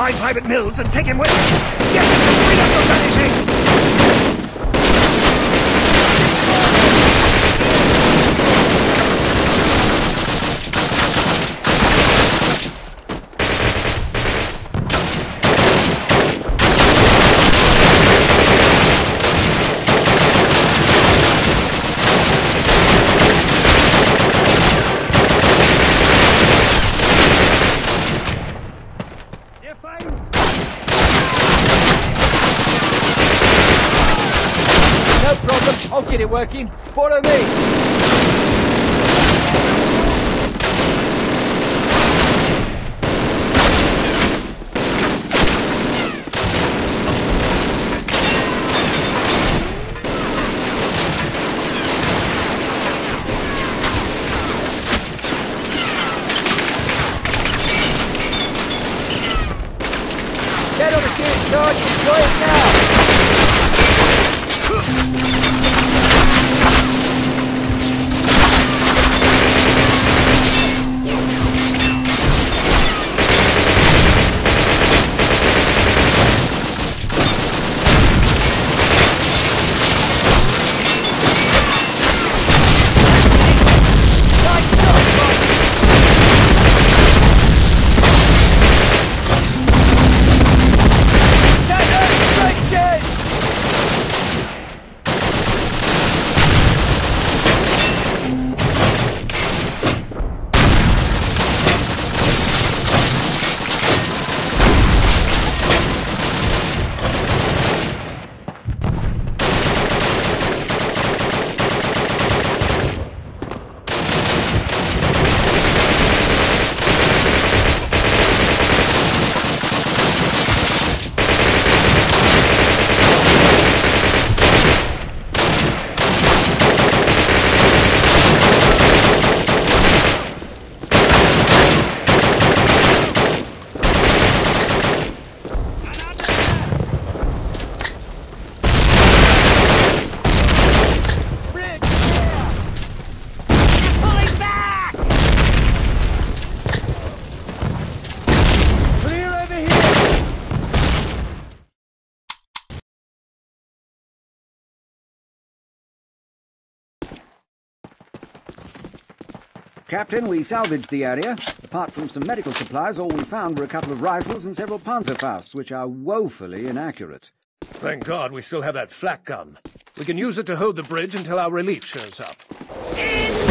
Find Private Mills and take him with you! To bring up the vanishing! Working. Follow me. Get on the gear charge. Enjoy it now. Captain, we salvaged the area. Apart from some medical supplies, all we found were a couple of rifles and several Panzerfausts, which are woefully inaccurate. Thank God we still have that flak gun. We can use it to hold the bridge until our relief shows up. Cover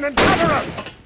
down and cover us!